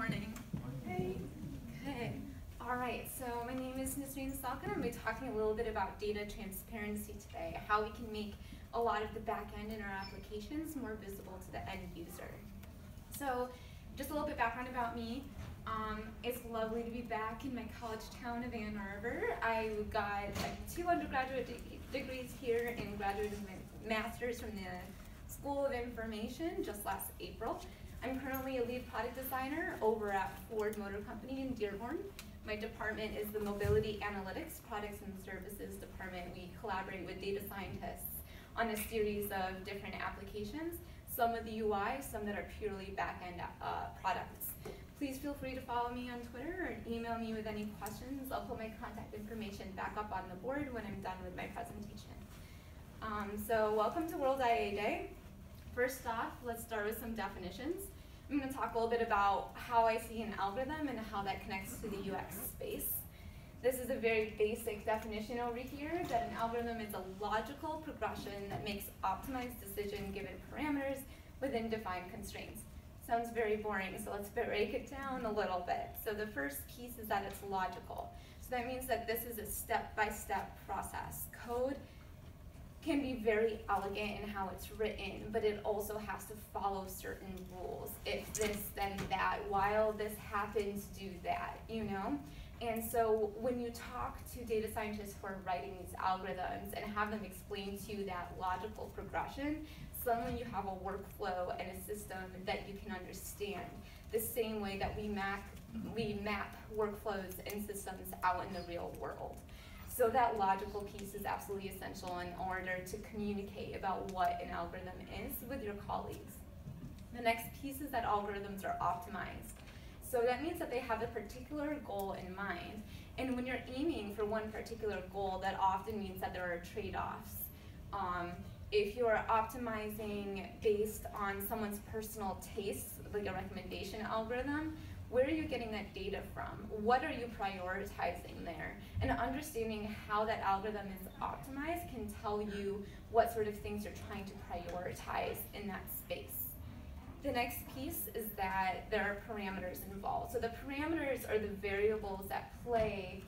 morning. Hey. Okay. All right, so my name is Nisreen Salka and I'm going to be talking a little bit about data transparency today, how we can make a lot of the back end in our applications more visible to the end user. So just a little bit background about me. Um, it's lovely to be back in my college town of Ann Arbor. I got like, two undergraduate de degrees here and graduated with my master's from the School of Information just last April. I'm currently a lead product designer over at Ford Motor Company in Dearborn. My department is the Mobility Analytics Products and Services Department. We collaborate with data scientists on a series of different applications, some of the UI, some that are purely back-end uh, products. Please feel free to follow me on Twitter or email me with any questions. I'll put my contact information back up on the board when I'm done with my presentation. Um, so welcome to World IA Day. First off, let's start with some definitions. I'm going to talk a little bit about how I see an algorithm and how that connects to the UX space. This is a very basic definition over here that an algorithm is a logical progression that makes optimized decision given parameters within defined constraints. Sounds very boring, so let's break it down a little bit. So the first piece is that it's logical. So that means that this is a step-by-step -step process. Code can be very elegant in how it's written, but it also has to follow certain rules. If this, then that. While this happens, do that, you know? And so when you talk to data scientists who are writing these algorithms and have them explain to you that logical progression, suddenly you have a workflow and a system that you can understand. The same way that we map, we map workflows and systems out in the real world. So that logical piece is absolutely essential in order to communicate about what an algorithm is with your colleagues. The next piece is that algorithms are optimized. So that means that they have a particular goal in mind. And when you're aiming for one particular goal, that often means that there are trade-offs. Um, if you're optimizing based on someone's personal tastes, like a recommendation algorithm, where are you getting that data from? What are you prioritizing there? And understanding how that algorithm is optimized can tell you what sort of things you're trying to prioritize in that space. The next piece is that there are parameters involved. So the parameters are the variables that play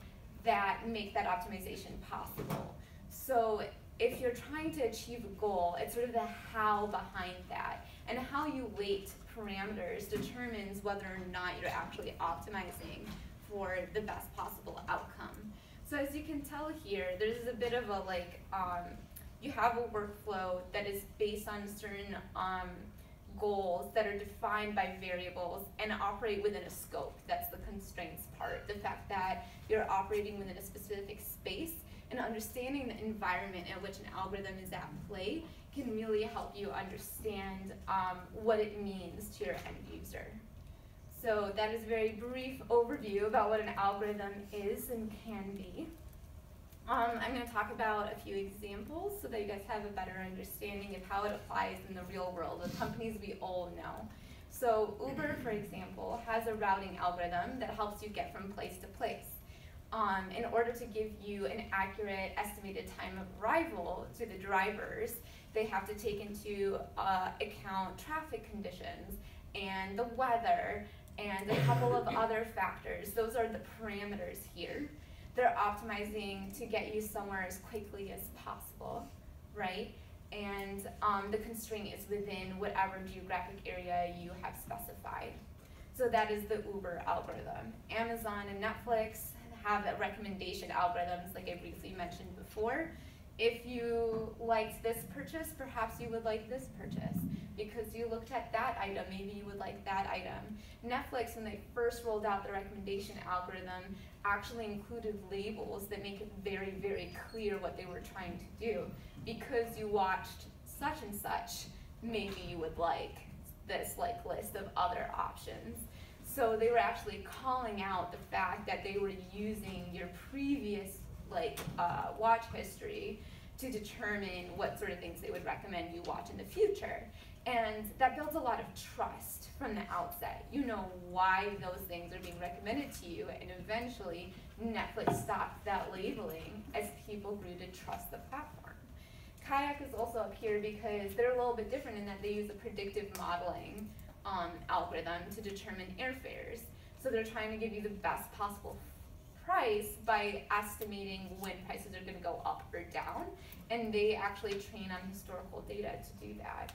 that make that optimization possible. So if you're trying to achieve a goal, it's sort of the how behind that. And how you weight parameters determines whether or not you're actually optimizing for the best possible outcome. So as you can tell here, there's a bit of a like, um, you have a workflow that is based on certain um, goals that are defined by variables and operate within a scope. That's the constraints part. The fact that you're operating within a specific space and understanding the environment in which an algorithm is at play can really help you understand um, what it means to your end user. So that is a very brief overview about what an algorithm is and can be. Um, I'm going to talk about a few examples so that you guys have a better understanding of how it applies in the real world, the companies we all know. So Uber, for example, has a routing algorithm that helps you get from place to place. Um, in order to give you an accurate estimated time of arrival to the drivers, they have to take into uh, account traffic conditions and the weather and a couple of other factors. Those are the parameters here. They're optimizing to get you somewhere as quickly as possible, right? And um, the constraint is within whatever geographic area you have specified. So that is the Uber algorithm. Amazon and Netflix have recommendation algorithms like I briefly mentioned before. If you liked this purchase, perhaps you would like this purchase. Because you looked at that item, maybe you would like that item. Netflix, when they first rolled out the recommendation algorithm, actually included labels that make it very, very clear what they were trying to do. Because you watched such and such, maybe you would like this like list of other options. So they were actually calling out the fact that they were using your previous like uh, watch history to determine what sort of things they would recommend you watch in the future. And that builds a lot of trust from the outset. You know why those things are being recommended to you, and eventually Netflix stopped that labeling as people grew to trust the platform. Kayak is also up here because they're a little bit different in that they use a predictive modeling um, algorithm to determine airfares. So they're trying to give you the best possible price by estimating when prices are going to go up or down, and they actually train on historical data to do that.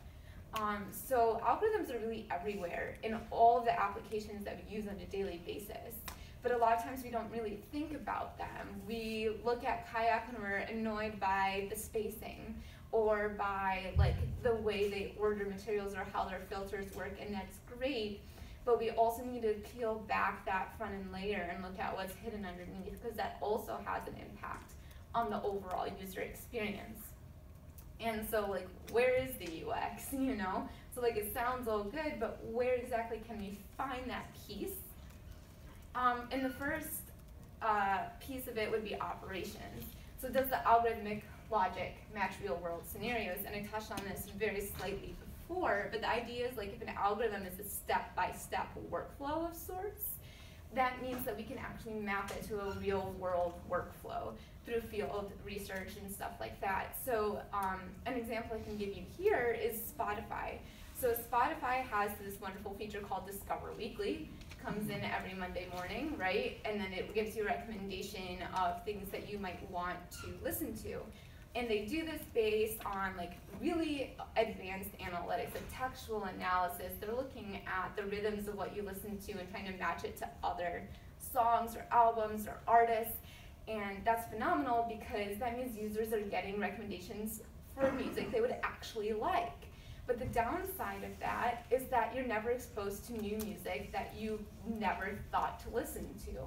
Um, so algorithms are really everywhere in all the applications that we use on a daily basis. But a lot of times we don't really think about them. We look at kayak and we're annoyed by the spacing or by like the way they order materials or how their filters work, and that's great. But we also need to peel back that front end layer and look at what's hidden underneath because that also has an impact on the overall user experience. And so like where is the UX, you know? So like it sounds all good, but where exactly can we find that piece? Um, and the first uh, piece of it would be operations. So does the algorithmic logic match real world scenarios? And I touched on this very slightly before, but the idea is like if an algorithm is a step-by-step -step workflow of sorts, that means that we can actually map it to a real world workflow through field research and stuff like that. So um, an example I can give you here is Spotify. So Spotify has this wonderful feature called Discover Weekly. Comes in every Monday morning, right? And then it gives you a recommendation of things that you might want to listen to. And they do this based on like really advanced analytics, like textual analysis. They're looking at the rhythms of what you listen to and trying to match it to other songs or albums or artists. And that's phenomenal because that means users are getting recommendations for music they would actually like. But the downside of that is that you're never exposed to new music that you never thought to listen to.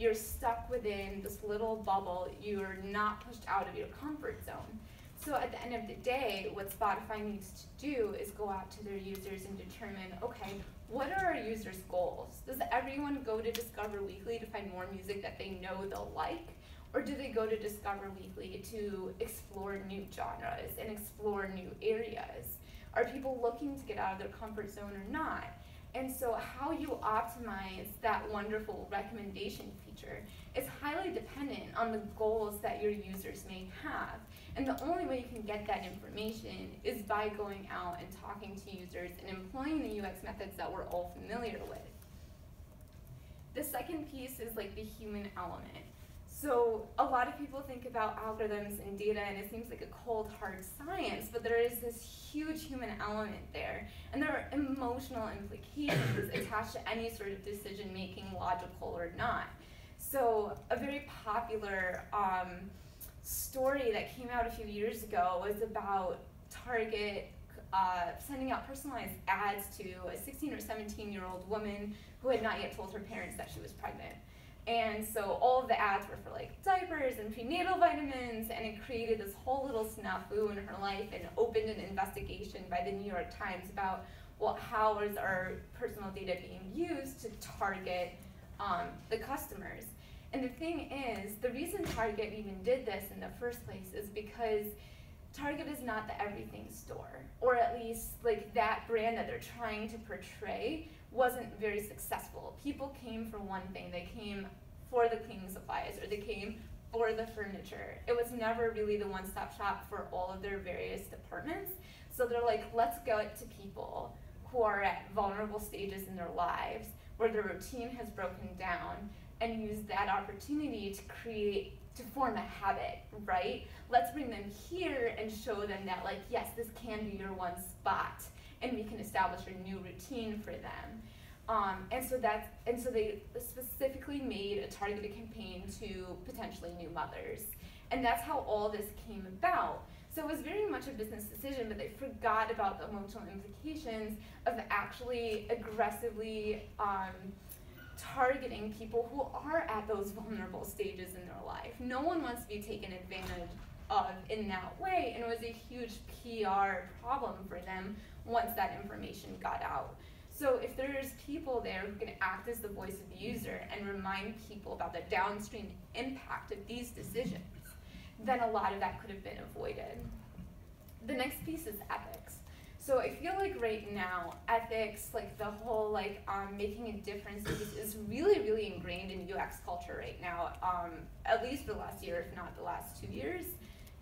You're stuck within this little bubble. You're not pushed out of your comfort zone. So at the end of the day, what Spotify needs to do is go out to their users and determine, okay, what are our users' goals? Does everyone go to Discover Weekly to find more music that they know they'll like? Or do they go to Discover Weekly to explore new genres and explore new areas? Are people looking to get out of their comfort zone or not? And so how you optimize that wonderful recommendation feature is highly dependent on the goals that your users may have. And the only way you can get that information is by going out and talking to users and employing the UX methods that we're all familiar with. The second piece is like the human element. So a lot of people think about algorithms and data and it seems like a cold hard science, but there is this huge human element there. And there are emotional implications attached to any sort of decision making, logical or not. So a very popular um, story that came out a few years ago was about Target uh, sending out personalized ads to a 16 or 17 year old woman who had not yet told her parents that she was pregnant. And so all of the ads were for like diapers and prenatal vitamins, and it created this whole little snafu in her life and opened an investigation by the New York Times about well, how is our personal data being used to target um, the customers. And the thing is, the reason Target even did this in the first place is because Target is not the everything store, or at least like that brand that they're trying to portray wasn't very successful. People came for one thing. They came for the cleaning supplies or they came for the furniture. It was never really the one-stop shop for all of their various departments. So they're like, let's go to people who are at vulnerable stages in their lives where their routine has broken down and use that opportunity to create to form a habit, right? Let's bring them here and show them that like, yes, this can be your one spot and we can establish a new routine for them. Um, and so that's and so they specifically made a targeted campaign to potentially new mothers, and that's how all this came about. So it was very much a business decision, but they forgot about the emotional implications of actually aggressively um, targeting people who are at those vulnerable stages in their life. No one wants to be taken advantage of in that way, and it was a huge PR problem for them once that information got out. So if there's people there who can act as the voice of the user and remind people about the downstream impact of these decisions, then a lot of that could have been avoided. The next piece is ethics. So I feel like right now, ethics, like the whole like um, making a difference is really, really ingrained in UX culture right now, um, at least the last year, if not the last two years.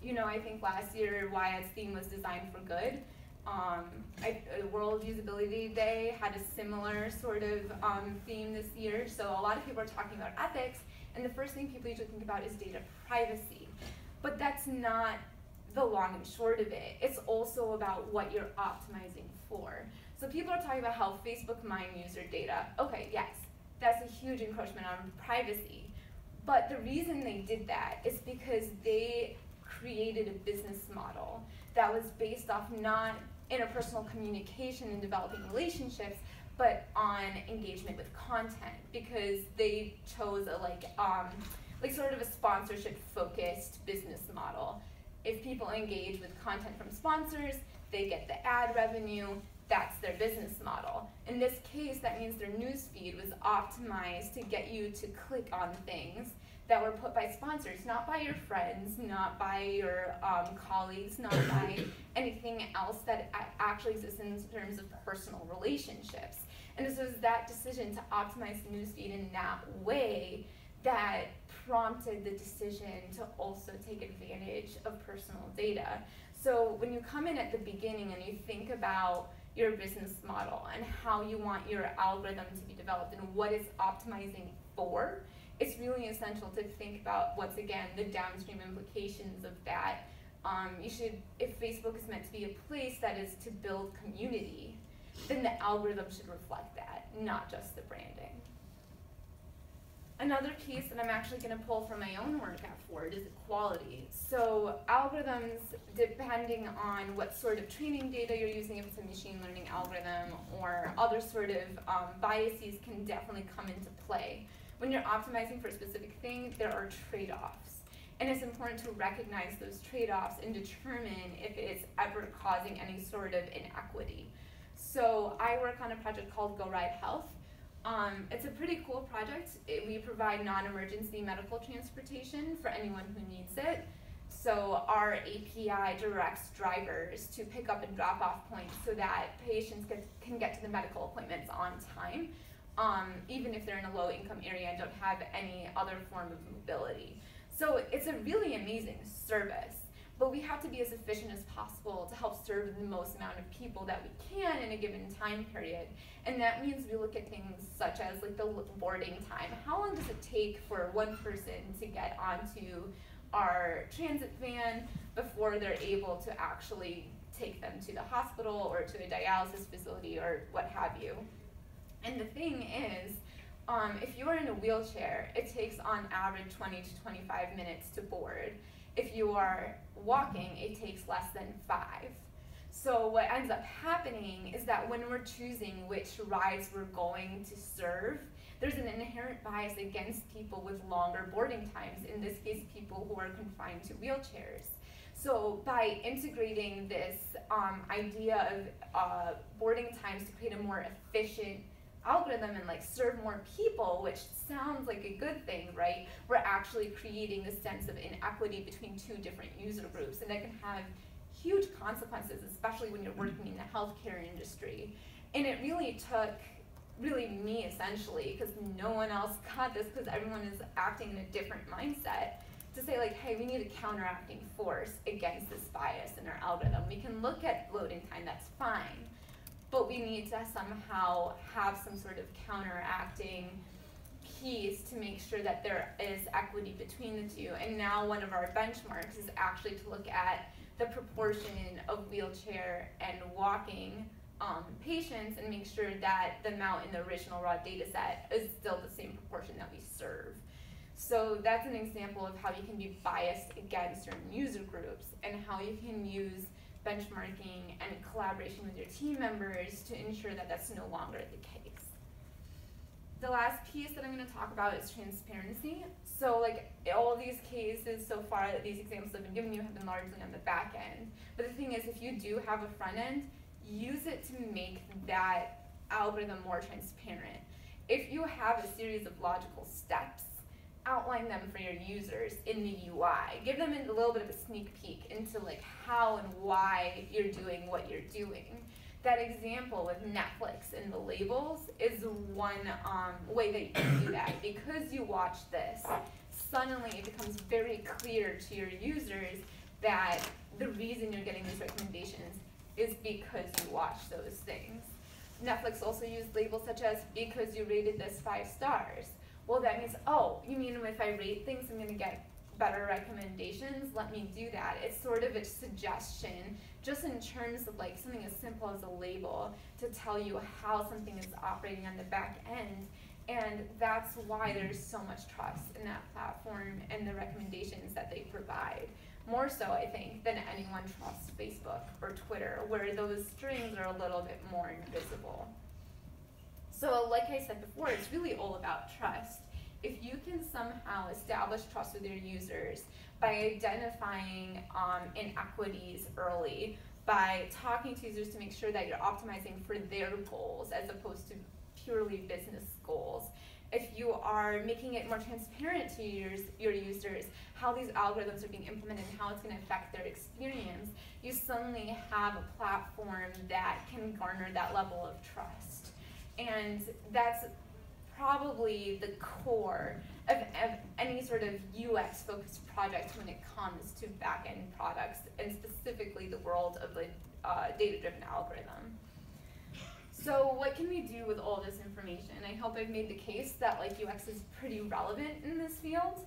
You know, I think last year WIAD's theme was designed for good Um, I, uh, World Usability Day had a similar sort of um, theme this year. So a lot of people are talking about ethics, and the first thing people usually think about is data privacy. But that's not the long and short of it. It's also about what you're optimizing for. So people are talking about how Facebook mine user data. Okay, yes, that's a huge encroachment on privacy. But the reason they did that is because they created a business model that was based off not interpersonal communication and developing relationships, but on engagement with content because they chose a like um, like sort of a sponsorship focused business model. If people engage with content from sponsors, they get the ad revenue. That's their business model. In this case, that means their newsfeed was optimized to get you to click on things that were put by sponsors, not by your friends, not by your um, colleagues, not by anything else that actually exists in terms of personal relationships. And this was that decision to optimize the newsfeed in that way that prompted the decision to also take advantage of personal data. So when you come in at the beginning and you think about your business model and how you want your algorithm to be developed and what it's optimizing for, it's really essential to think about what's again the downstream implications of that. Um, you should, if Facebook is meant to be a place that is to build community, then the algorithm should reflect that, not just the branding. Another piece that I'm actually going to pull from my own work at Ford is equality. So algorithms, depending on what sort of training data you're using, if it's a machine learning algorithm or other sort of um, biases can definitely come into play when you're optimizing for a specific thing, there are trade-offs. And it's important to recognize those trade-offs and determine if it's ever causing any sort of inequity. So I work on a project called GoRide Health. Um, it's a pretty cool project. It, we provide non-emergency medical transportation for anyone who needs it. So our API directs drivers to pick up and drop off points so that patients get, can get to the medical appointments on time um, even if they're in a low income area and don't have any other form of mobility. So it's a really amazing service, but we have to be as efficient as possible to help serve the most amount of people that we can in a given time period. And that means we look at things such as like the boarding time. How long does it take for one person to get onto our transit van before they're able to actually take them to the hospital or to a dialysis facility or what have you? And the thing is, um, if you are in a wheelchair, it takes on average 20 to 25 minutes to board. If you are walking, it takes less than five. So what ends up happening is that when we're choosing which rides we're going to serve, there's an inherent bias against people with longer boarding times, in this case, people who are confined to wheelchairs. So by integrating this um, idea of uh, boarding times to create a more efficient algorithm and like serve more people, which sounds like a good thing, right? We're actually creating a sense of inequity between two different user groups, and that can have huge consequences, especially when you're mm-hmm. working in the healthcare industry. And it really took really me essentially, because no one else got this, because everyone is acting in a different mindset, to say like, hey, we need a counteracting force against this bias in our algorithm. We can look at loading time, that's fine but we need to somehow have some sort of counteracting piece to make sure that there is equity between the two. And now one of our benchmarks is actually to look at the proportion of wheelchair and walking um, patients and make sure that the amount in the original raw data set is still the same proportion that we serve. So that's an example of how you can be biased against certain user groups and how you can use benchmarking and collaboration with your team members to ensure that that's no longer the case. The last piece that I'm going to talk about is transparency. So like all these cases so far, that these examples I've been giving you have been largely on the back end. But the thing is, if you do have a front end, use it to make that algorithm more transparent. If you have a series of logical steps outline them for your users in the UI. Give them a little bit of a sneak peek into like how and why you're doing what you're doing. That example with Netflix and the labels is one um, way that you can do that. Because you watch this, suddenly it becomes very clear to your users that the reason you're getting these recommendations is because you watch those things. Netflix also used labels such as because you rated this five stars. Well, that means, oh, you mean if I rate things, I'm going to get better recommendations? Let me do that. It's sort of a suggestion, just in terms of like something as simple as a label to tell you how something is operating on the back end. And that's why there's so much trust in that platform and the recommendations that they provide. More so, I think, than anyone trusts Facebook or Twitter, where those strings are a little bit more invisible. So, like I said before, it's really all about trust. If you can somehow establish trust with your users by identifying um, inequities early, by talking to users to make sure that you're optimizing for their goals as opposed to purely business goals, if you are making it more transparent to your, your users how these algorithms are being implemented and how it's going to affect their experience, you suddenly have a platform that can garner that level of trust. And that's probably the core of, of any sort of UX focused project when it comes to back end products and specifically the world of the uh, data driven algorithm. So what can we do with all this information? I hope I've made the case that like UX is pretty relevant in this field,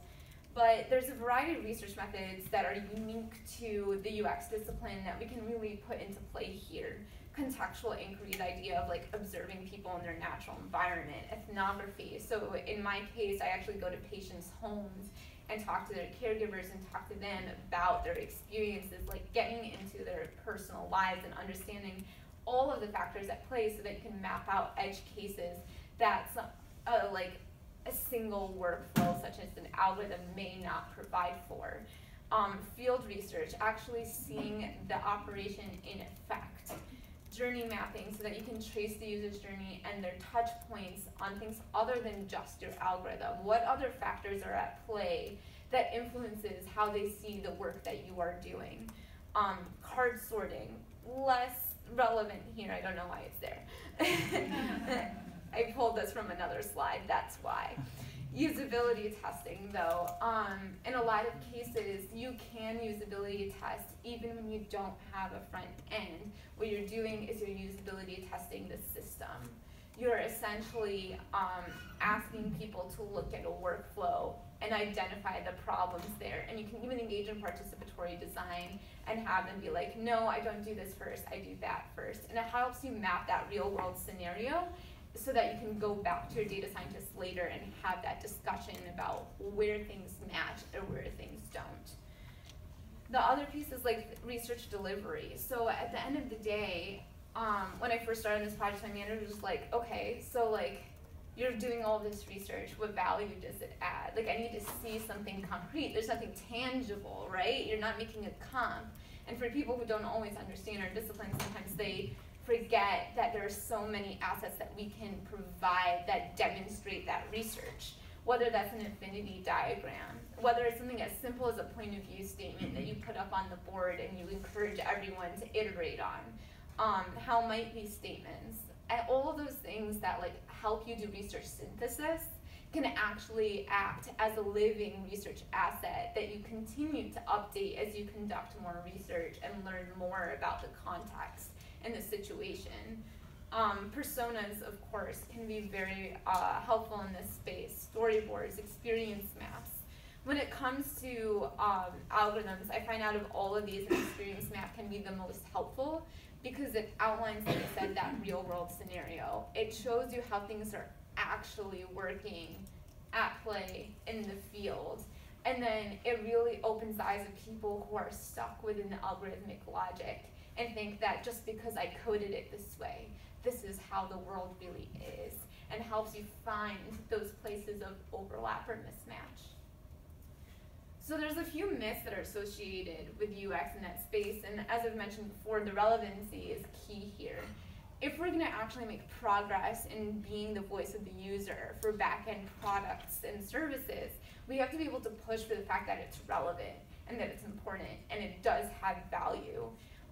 but there's a variety of research methods that are unique to the UX discipline that we can really put into play here. Contextual inquiry, the idea of like observing people in their natural environment, ethnography. So in my case, I actually go to patients' homes and talk to their caregivers and talk to them about their experiences, like getting into their personal lives and understanding all of the factors at play so that you can map out edge cases that some, uh, like a single workflow such as an algorithm may not provide for. Um, field research, actually seeing the operation in effect. Journey mapping so that you can trace the user's journey and their touch points on things other than just your algorithm. What other factors are at play that influences how they see the work that you are doing? Um, card sorting, less relevant here. I don't know why it's there. I pulled this from another slide, that's why. Usability testing, though, um, in a lot of cases, you can usability test even when you don't have a front end. What you're doing is you're usability testing the system. You're essentially um, asking people to look at a workflow and identify the problems there. And you can even engage in participatory design and have them be like, no, I don't do this first, I do that first. And it helps you map that real world scenario so that you can go back to your data scientists later and have that discussion about where things match or where things don't. The other piece is like research delivery. So at the end of the day, um, when I first started this project, my manager was like, okay, so like you're doing all this research, what value does it add? Like I need to see something concrete. There's nothing tangible, right? You're not making a comp. And for people who don't always understand our discipline, sometimes they forget that there are so many assets that we can provide that demonstrate that research. Whether that's an affinity diagram, whether it's something as simple as a point of view statement that you put up on the board and you encourage everyone to iterate on. Um, how might these statements, and all of those things that like help you do research synthesis can actually act as a living research asset that you continue to update as you conduct more research and learn more about the context and the situation. Um, personas, of course, can be very uh, helpful in this space. Storyboards, experience maps. When it comes to um, algorithms, I find out of all of these, an experience map can be the most helpful because it outlines, like I said, that real world scenario. It shows you how things are actually working at play in the field. And then it really opens the eyes of people who are stuck within the algorithmic logic and think that just because I coded it this way, this is how the world really is, and helps you find those places of overlap or mismatch. So there's a few myths that are associated with UX in that space, and as I've mentioned before, the relevancy is key here if we're going to actually make progress in being the voice of the user for back-end products and services, we have to be able to push for the fact that it's relevant and that it's important and it does have value.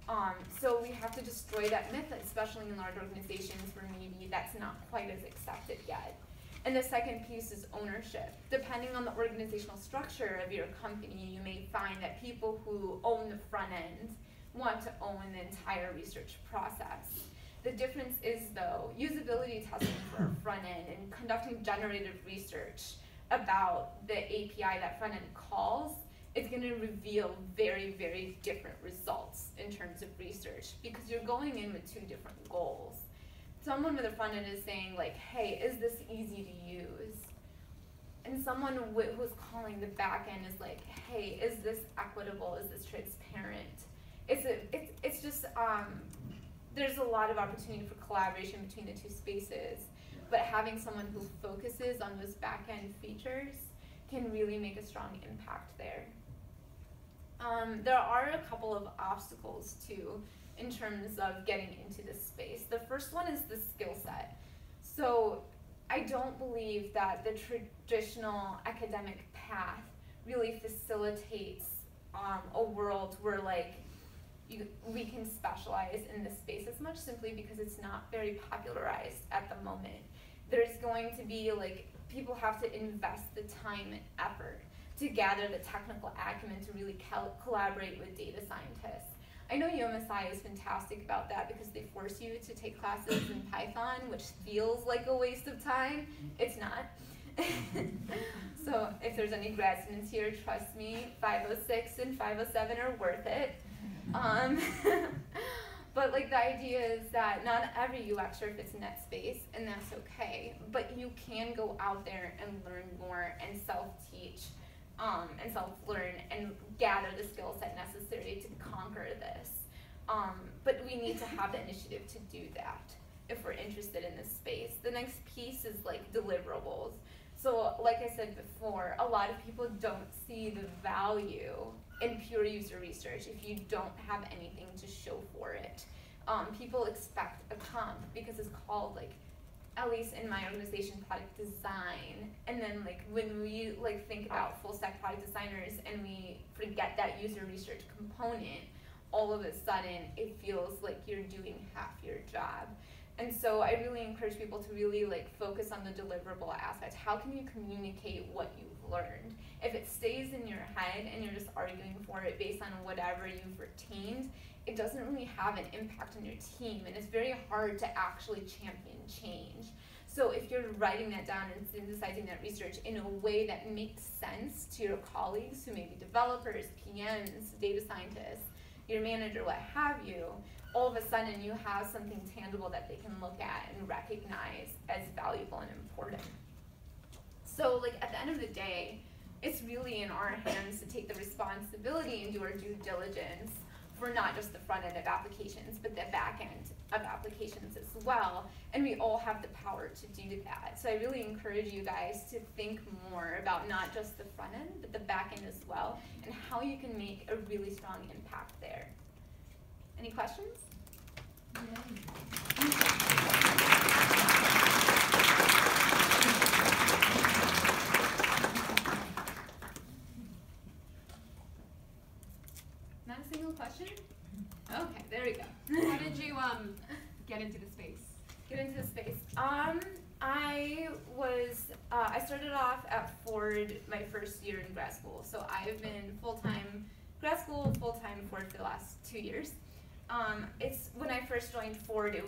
Um, so we have to destroy that myth, especially in large organizations where maybe that's not quite as accepted yet. And the second piece is ownership. Depending on the organizational structure of your company, you may find that people who own the front end want to own the entire research process. The difference is though, usability testing for front end and conducting generative research about the API that front end calls is going to reveal very, very different results in terms of research because you're going in with two different goals. Someone with a front end is saying like, hey, is this easy to use? And someone who's calling the back end is like, hey, is this equitable? Is this transparent? It's a, it's, it's just um, there's a lot of opportunity for collaboration between the two spaces, but having someone who focuses on those back end features can really make a strong impact there. Um, there are a couple of obstacles too in terms of getting into this space. The first one is the skill set. So I don't believe that the traditional academic path really facilitates um, a world where like you, we can specialize in this space as much simply because it's not very popularized at the moment. There's going to be like people have to invest the time and effort to gather the technical acumen to really collaborate with data scientists. I know UMSI is fantastic about that because they force you to take classes in Python, which feels like a waste of time. It's not. so if there's any grad students here, trust me, 506 and 507 are worth it. Um, but like the idea is that not every UXer fits in that space, and that's okay. But you can go out there and learn more and self-teach um, and self-learn and gather the skill set necessary to conquer this. Um, but we need to have the initiative to do that if we're interested in this space. The next piece is like deliverables. So like I said before, a lot of people don't see the value in pure user research if you don't have anything to show for it. Um, people expect a comp because it's called like at least in my organization, product design. And then like when we like think about full stack product designers and we forget that user research component, all of a sudden it feels like you're doing half your job. And so I really encourage people to really like focus on the deliverable aspect. How can you communicate what you've learned? If it stays in your head and you're just arguing for it based on whatever you've retained, it doesn't really have an impact on your team and it's very hard to actually champion change. So if you're writing that down and synthesizing that research in a way that makes sense to your colleagues who may be developers, PMs, data scientists, your manager, what have you, all of a sudden you have something tangible that they can look at and recognize as valuable and important. So like at the end of the day, it's really in our hands to take the responsibility and do our due diligence for not just the front end of applications, but the back end of applications as well. And we all have the power to do that. So I really encourage you guys to think more about not just the front end, but the back end as well, and how you can make a really strong impact there. Any questions? Not question? Okay, there we go. How did you um get into the space? Get into the space. Um, I was uh, I started off at Ford my first year in grad school. So I've been full time grad school, full time Ford for the last two years. Um, it's when I first joined Ford, it,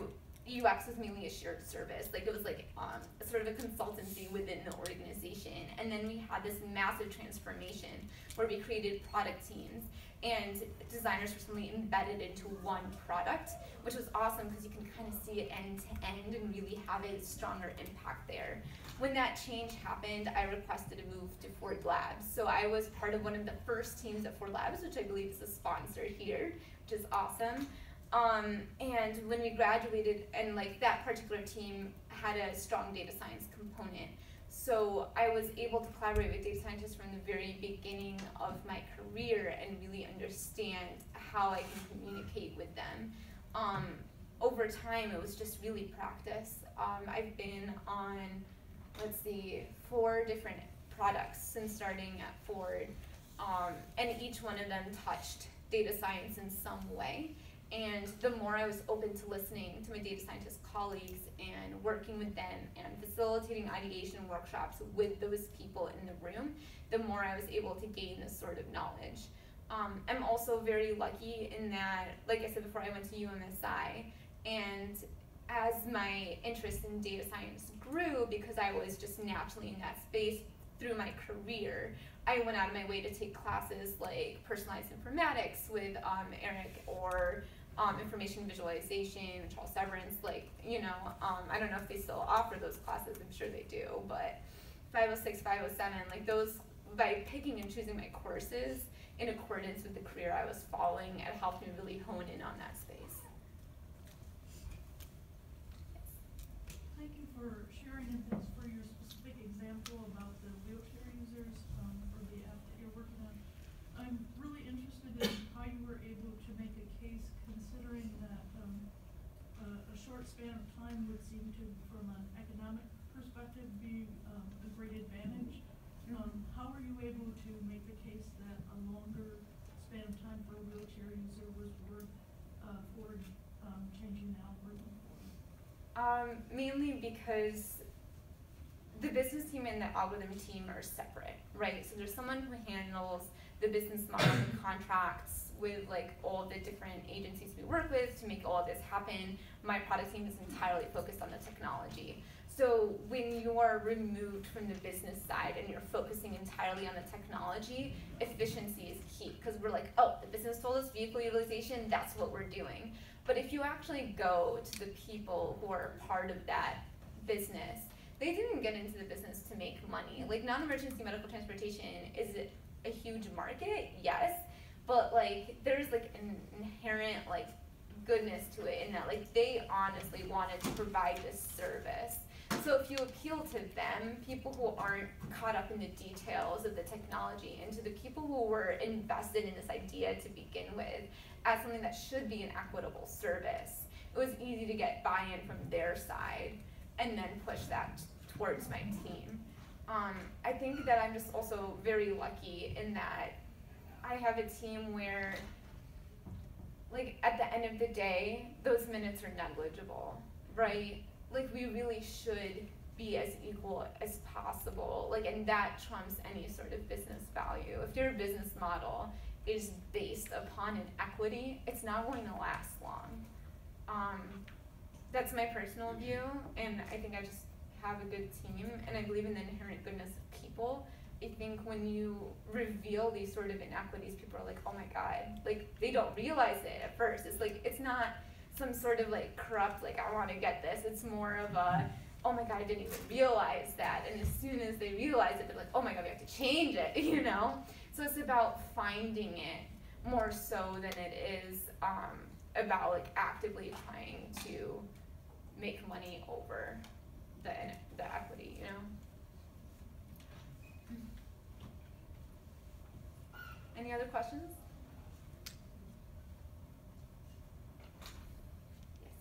UX was mainly a shared service. Like it was like um, sort of a consultancy within the organization. And then we had this massive transformation where we created product teams and designers were suddenly embedded into one product, which was awesome because you can kind of see it end to end and really have a stronger impact there. When that change happened, I requested a move to Ford Labs. So I was part of one of the first teams at Ford Labs, which I believe is a sponsor here, which is awesome. Um, and when we graduated, and like that particular team had a strong data science component. So I was able to collaborate with data scientists from the very beginning of my career and really understand how I can communicate with them. Um, over time, it was just really practice. Um, I've been on, let's see, four different products since starting at Ford, um, and each one of them touched data science in some way. And the more I was open to listening to my data scientist colleagues and working with them and facilitating ideation workshops with those people in the room, the more I was able to gain this sort of knowledge. Um, I'm also very lucky in that, like I said before, I went to UMSI, and as my interest in data science grew, because I was just naturally in that space through my career, I went out of my way to take classes like personalized informatics with um, Eric or um, information visualization, Charles Severance. Like, you know, um, I don't know if they still offer those classes, I'm sure they do, but 506, 507, like those, by picking and choosing my courses in accordance with the career I was following, it helped me really hone in on that space. Thank you for sharing thanks for your specific example about the wheelchair users, um, for the app that you're working on. I'm really interested in how you were able to make a case considering that, um, a, a short span of time would seem to, from an economic perspective, be, um, a great advantage. Um, how were you able to make the case that a longer span of time for a wheelchair user was worth, uh, for, um, changing the algorithm for? Um, mainly because the business team and the algorithm team are separate, right? So there's someone who handles the business model and contracts with like all the different agencies we work with to make all this happen. My product team is entirely focused on the technology. So when you are removed from the business side and you're focusing entirely on the technology, efficiency is key because we're like, oh, the business told us vehicle utilization, that's what we're doing. But if you actually go to the people who are part of that business, they didn't get into the business to make money. Like non-emergency medical transportation is a huge market, yes, but like there's like an inherent like goodness to it in that like they honestly wanted to provide this service. So if you appeal to them, people who aren't caught up in the details of the technology, and to the people who were invested in this idea to begin with, as something that should be an equitable service, it was easy to get buy-in from their side and then push that towards my team. Um, I think that I'm just also very lucky in that I have a team where, like, at the end of the day, those minutes are negligible, right? Like, we really should be as equal as possible, like, and that trumps any sort of business value. If your business model is based upon an equity, it's not going to last long. Um, that's my personal view, and I think I just have a good team, and I believe in the inherent goodness of people. I think when you reveal these sort of inequities, people are like, oh my god, like they don't realize it at first. It's like it's not some sort of like corrupt, like I want to get this. It's more of a, oh my god, I didn't even realize that. And as soon as they realize it, they're like, oh my god, we have to change it, you know. So it's about finding it more so than it is um, about like actively trying to make money over the the equity, you know. Any other questions? Yes.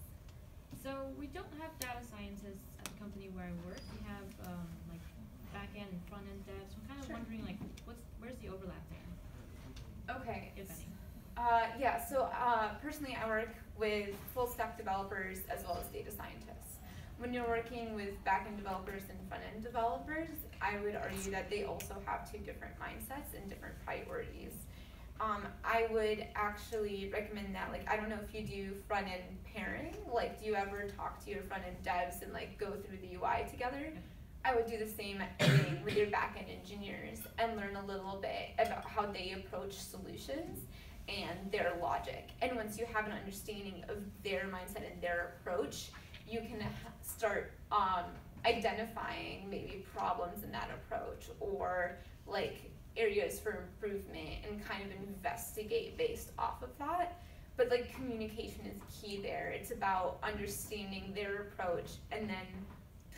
So we don't have data scientists at the company where I work. We have um, like back end and front end devs. I'm kind of Sure. wondering like what's where's the overlap there, Okay. if any? Uh, yeah, so uh, personally, I work with full stack developers as well as data scientists. When you're working with back-end developers and front-end developers, I would argue that they also have two different mindsets and different priorities. Um, I would actually recommend that, like, I don't know if you do front-end pairing, like, do you ever talk to your front-end devs and like go through the UI together? I would do the same thing with your back-end engineers and learn a little bit about how they approach solutions and their logic. And once you have an understanding of their mindset and their approach, you can start um, identifying maybe problems in that approach or like areas for improvement and kind of investigate based off of that. But like communication is key there. It's about understanding their approach and then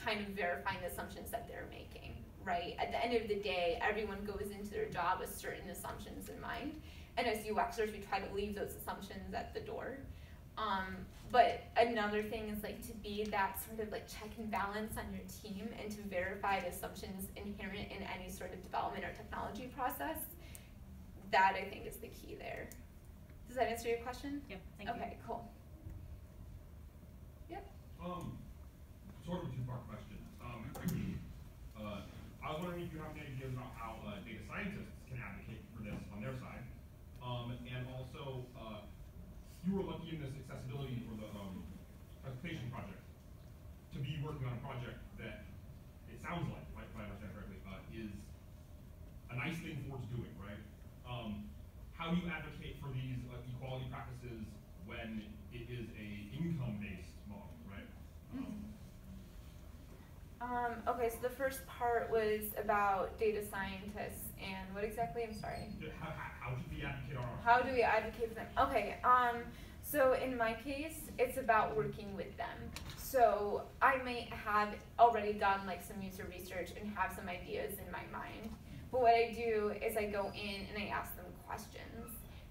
kind of verifying the assumptions that they're making, right? At the end of the day, everyone goes into their job with certain assumptions in mind. And as UXers, we try to leave those assumptions at the door. Um, but another thing is like to be that sort of like check and balance on your team and to verify the assumptions inherent in any sort of development or technology process. That I think is the key there. Does that answer your question? Yep, thank you. okay, cool. Yep. Um, sort of a two-part question. Um, uh, I was wondering if you have any ideas about how uh, data scientists can advocate for this on their side. Um, and also, uh, you were lucky in this accessibility for the, um, presentation project, to be working on a project that, it sounds like, I- if I understand correctly, uh, is a nice thing for doing, right? Um, how do you advocate for these uh, equality practices when it is a income-based model, right? Um, Um, okay, so the first part was about data scientists and what exactly? I'm sorry. How, how, how should we advocate on? How do we advocate for them? Okay, um, so in my case, it's about working with them. So I may have already done like some user research and have some ideas in my mind. But what I do is I go in and I ask them questions.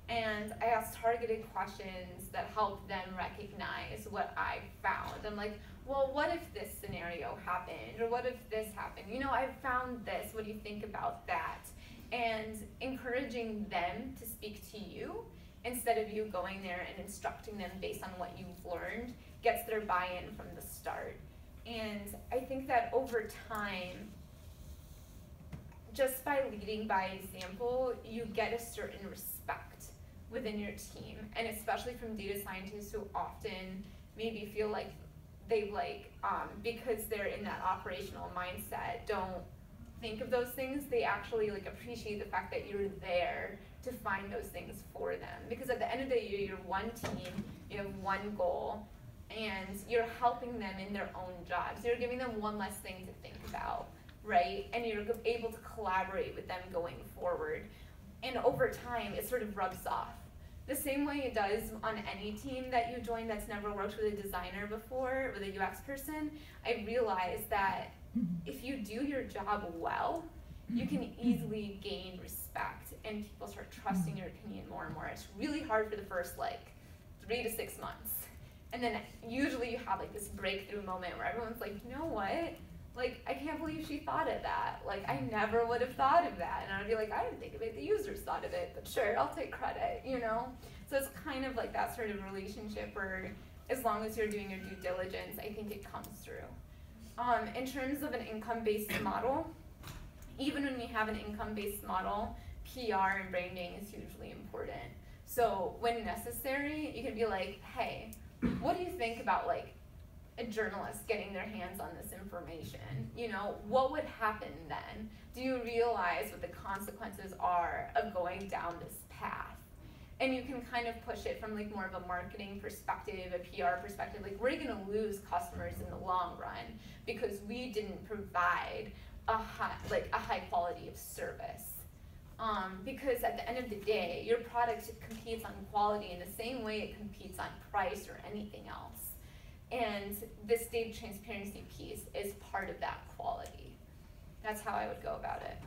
And I ask targeted questions that help them recognize what I found. I'm like, well, what if this scenario happened? Or what if this happened? You know, I found this. What do you think about that? And encouraging them to speak to you instead of you going there and instructing them based on what you've learned gets their buy-in from the start. And I think that over time, just by leading by example, you get a certain respect within your team, and especially from data scientists who often maybe feel like they like um, because they're in that operational mindset don't think of those things. They actually like appreciate the fact that you're there to find those things for them because at the end of the day, you're one team, you have one goal, and you're helping them in their own jobs. You're giving them one less thing to think about, right? And you're able to collaborate with them going forward. And over time, it sort of rubs off. The same way it does on any team that you join that's never worked with a designer before, with a UX person, I realized that if you do your job well, you can easily gain respect and people start trusting your opinion more and more. It's really hard for the first like three to six months. And then usually you have like this breakthrough moment where everyone's like, you know what? Like, I can't believe she thought of that. Like, I never would have thought of that. And I'd be like, I didn't think of it. The users thought of it. But sure, I'll take credit, you know? So it's kind of like that sort of relationship where as long as you're doing your due diligence, I think it comes through. Um, in terms of an income-based model, even when we have an income-based model, PR and branding is hugely important. So when necessary, you can be like, hey, what do you think about like a journalist getting their hands on this information? You know, what would happen then? Do you realize what the consequences are of going down this path? And you can kind of push it from like more of a marketing perspective, a PR perspective. Like we're gonna lose customers in the long run because we didn't provide a high, like a high quality of service. Um, because at the end of the day, your product competes on quality in the same way it competes on price or anything else. And this data transparency piece is part of that quality. That's how I would go about it.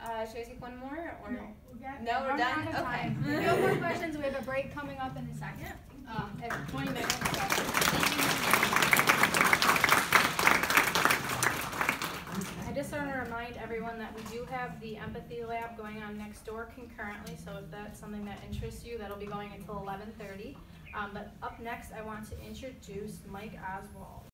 Uh, should I take one more or? No, we're done. No, we're done? Okay. No more questions, we have a break coming up in a second, at twenty minutes, so. I just want to remind everyone that we do have the empathy lab going on next door concurrently, so if that's something that interests you, that'll be going until eleven thirty. Um, but up next, I want to introduce Mike Oswald.